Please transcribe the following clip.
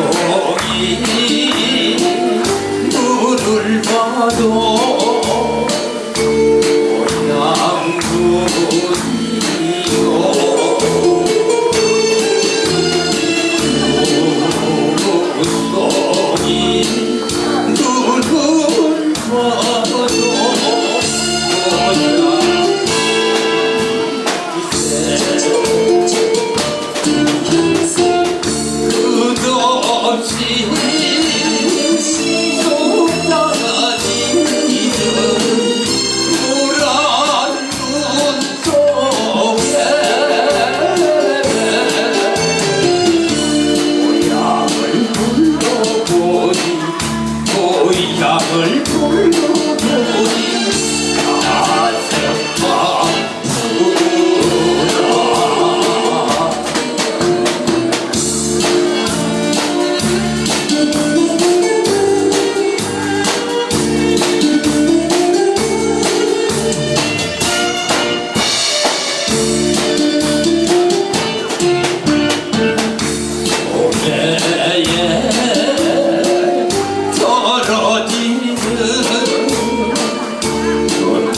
여기 물을 봐도 回家门。